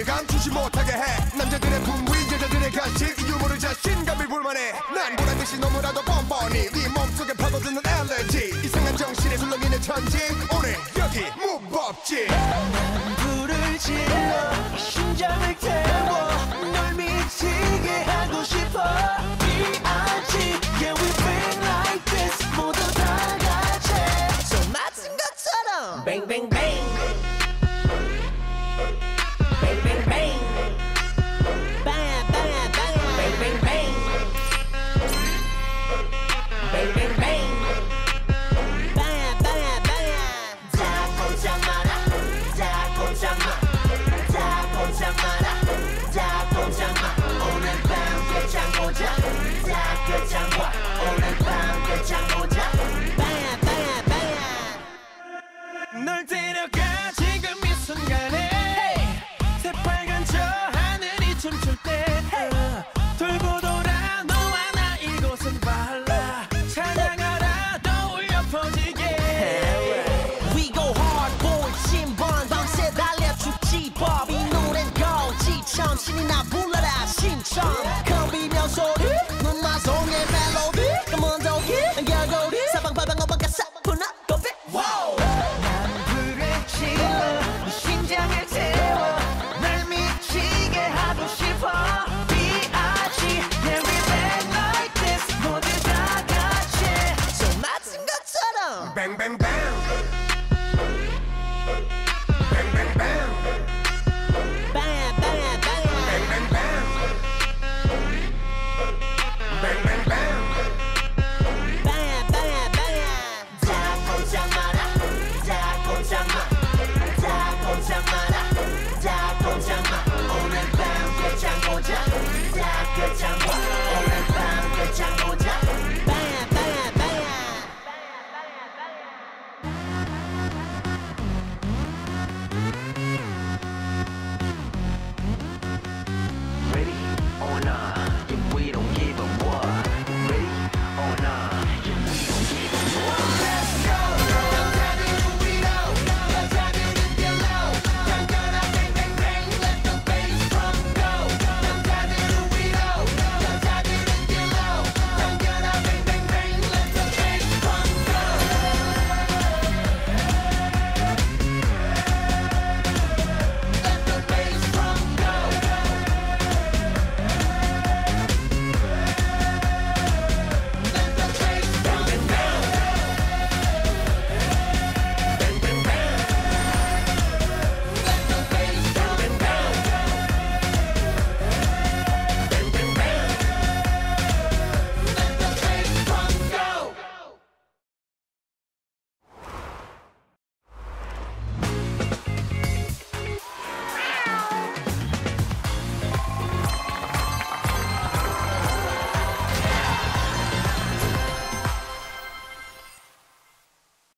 광기를 감추지 못하게 해. 남자들의 분위 여자들의 이 유머를 자신감을 불만해. 난 보란듯이 너무나도 뻔뻔히 네 몸속에 파고드는 알레르기 이상한 정신에 술렁이는 천지 오늘 여기 무법지. 불을 질러 we not booming. 오늘 밤 깨장고자.